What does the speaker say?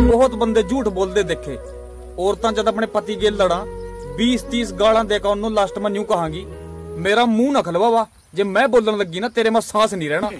ਬਹੁਤ ਬੰਦੇ ਝੂਠ ਬੋਲਦੇ ਦੇਖੇ। ਔਰਤਾਂ ਜਦ ਆਪਣੇ ਪਤੀ ਕੇ ਲੜਾਂ 20 30 ਗਾਲਾਂ ਦੇ ਕੇ ਉਹਨੂੰ ਲਾਸਟ ਮੈਂ ਨਿਊ ਕਹਾਂਗੀ, ਮੇਰਾ ਮੂੰਹ ਨਾ ਖਲਵਾ ਵਾ ਜੇ ਮੈਂ ਬੋਲਣ ਲੱਗੀ ਨਾ, ਤੇਰੇ ਮੈਂ ਸਾਹ ਨਹੀਂ ਰਹਿਣਾ।